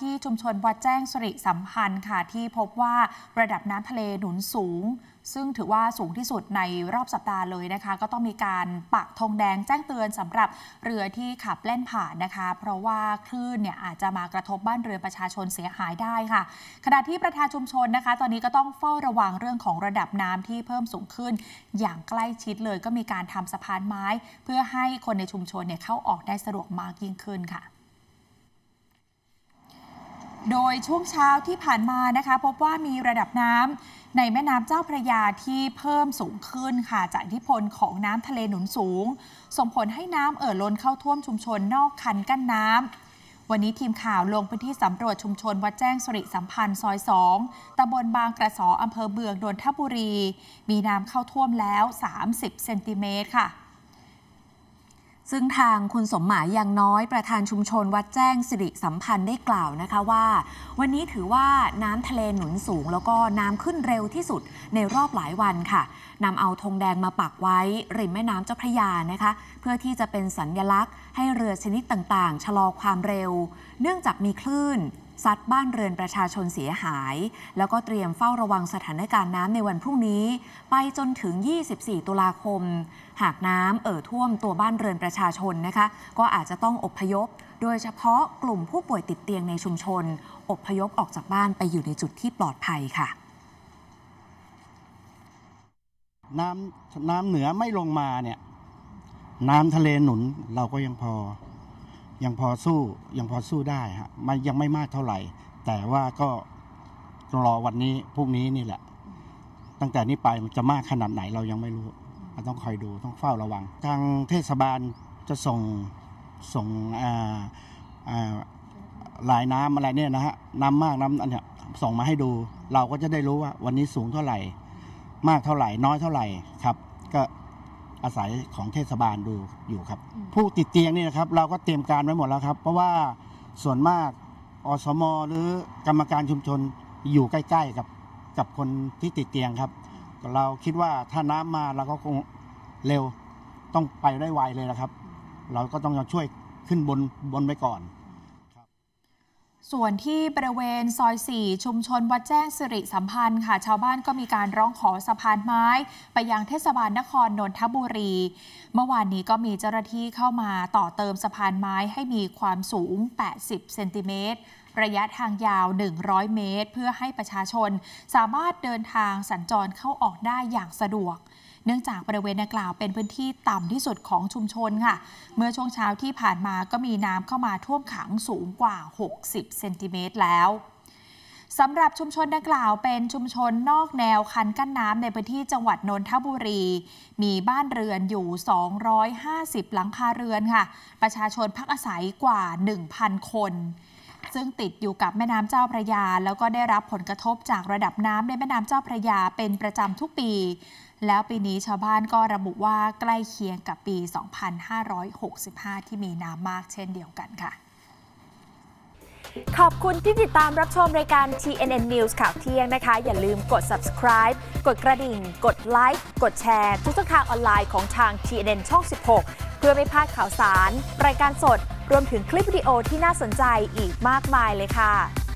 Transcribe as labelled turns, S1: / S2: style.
S1: ที่ชุมชนวัดแจ้งสิริสัมพันธ์ค่ะที่พบว่าระดับน้ำทะเลหนุนสูง ซึ่งถือว่าสูงที่สุดในรอบสัปดาห์เลยนะคะ ก็ต้องมีการปักธงแดงแจ้งเตือนสำหรับเรือที่ขับเล่นผ่านนะคะ เพราะว่าคลื่นเนี่ยอาจจะมากระทบบ้านเรือนประชาชนเสียหายได้ค่ะ ขณะที่ประธานชุมชนนะคะ ตอนนี้ก็ต้องเฝ้าระวังเรื่องของระดับน้ำที่เพิ่มสูงขึ้น อย่างใกล้ชิดเลยก็มีการทำสะพานไม้ เพื่อให้คนในชุมชนเนี่ยเข้าออกได้สะดวกมากยิ่งขึ้นค่ะ โดยช่วงเช้าที่ผ่านมานะคะ พบว่ามีระดับน้ำในแม่น้ำเจ้าพระยาที่เพิ่มสูงขึ้นค่ะ จากอิทธิพลของน้ำทะเลหนุนสูง ส่งผลให้น้ำเอ่อล้นเข้าท่วมชุมชนนอกคันกั้นน้ำวันนี้ทีมข่าวลงพื้นที่สำรวจชุมชนวัดแจ้งสิริสัมพันธ์ซอย 2ตำบลบางกระสออำเภอเบืองนนทบุรี มีน้ำเข้าท่วมแล้ว 30 เซนติเมตรค่ะ
S2: ซึ่งทางคุณสมหมายยังน้อยประธานชุมชนวัดแจ้งสิริสัมพันธ์ได้กล่าวนะคะว่า วันนี้ถือว่าน้ำทะเลหนุนสูง แล้วก็น้ำขึ้นเร็วที่สุดในรอบหลายวันค่ะนำเอาธงแดงมาปักไว้ ริมแม่น้ำเจ้าพระยานะคะ เพื่อที่จะเป็นสัญญลักษณ์ ให้เรือชนิดต่างๆ ชะลอความเร็ว เนื่องจากมีคลื่น ซัดบ้านเรือนประชาชนเสียหาย แล้วก็เตรียมเฝ้าระวังสถานการณ์น้ำในวันพรุ่งนี้ ไปจนถึง 24 ตุลาคม หากน้ำเอ่อท่วมตัวบ้านเรือนประชาชนนะคะ ก็อาจจะต้องอพยพ โดยเฉพาะกลุ่มผู้ป่วยติดเตียงในชุมชน อพยพออกจากบ้านไปอยู่ในจุดที่ปลอดภัยค่ะ
S3: น้ำน้ำเหนือไม่ลงมาเนี่ย น้ำทะเลหนุนเราก็ยังพอ ยังพอสู้ยังพอสู้ได้ฮะมันยังไม่มากเท่าไหร่ แต่ว่าก็รอวันนี้พรุ่งนี้นี่แหละ ตั้งแต่นี้ไปมันจะมากขนาดไหนเรายังไม่รู้ต้องคอยดูต้องเฝ้าระวัง ทางเทศบาลจะส่งส่งอ่าอ่าลายน้ำอะไรเนี่ยนะฮะน้ำมากน้ำอันเนี้ยส่งมาให้ดู เราก็จะได้รู้ว่าวันนี้สูงเท่าไหร่ มากเท่าไหร่น้อยเท่าไหร่ครับ ก็ อาศัยของเทศบาลดูอยู่ครับ ผู้ติดเตียงนี่นะครับ เราก็เตรียมการไว้หมดแล้วครับ เพราะว่าส่วนมากอสมหรือกรรมการชุมชนอยู่ใกล้ ๆ กับกับคนที่ติดเตียงครับ เราคิดว่าถ้าน้ำมาเราก็คงเร็วต้องไปได้ไวเลยนะครับ เราก็ต้องช่วยขึ้นบนบนไปก่อน
S1: ส่วนที่บริเวณซอย 4 ชุมชนวัดแจ้งสิริสัมพันธ์ค่ะ ชาวบ้านก็มีการร้องขอสะพานไม้ ไปยังเทศบาลนครนนทบุรี เมื่อวานนี้ก็มีเจ้าหน้าที่เข้ามาต่อเติมสะพานไม้ให้มีความสูง 80 เซนติเมตร ระยะทางยาว 100 เมตร เพื่อให้ประชาชนสามารถเดินทางสัญจรเข้าออกได้อย่างสะดวก เนื่องจากบริเวณดังกล่าวเป็นพื้นที่ต่ำที่สุดของชุมชนค่ะ เมื่อช่วงเช้าที่ผ่านมาก็มีน้ำเข้ามาท่วมขังสูงกว่า 60 เซนติเมตรแล้วสำหรับชุมชนดังกล่าวเป็นชุมชนนอกแนวคันกั้นน้ำในพื้นที่จังหวัดนนทบุรี มีบ้านเรือนอยู่ 250 หลังคาเรือนค่ะ ประชาชนพักอาศัยกว่า 1,000 คน ซึ่งติดอยู่กับแม่น้ำเจ้าพระยา แล้วก็ได้รับผลกระทบจากระดับน้ำในแม่น้ำเจ้าพระยาเป็นประจำทุกปี แล้วปีนี้ชาวบ้านก็ระบุว่าใกล้เคียงกับปี 2565 ที่มีน้ำมากเช่นเดียวกันค่ะ
S4: ขอบคุณที่ติดตามรับชมรายการ TNN News ข่าวเที่ยงนะคะ อย่าลืมกด subscribe กดกระดิ่ง กดไลค์ กดแชร์ ทุกช่องทางออนไลน์ของทาง TNN ช่อง 16 เพื่อไม่พลาดข่าวสาร รายการสด รวมถึงคลิปวิดีโอที่น่าสนใจอีกมากมายเลยค่ะ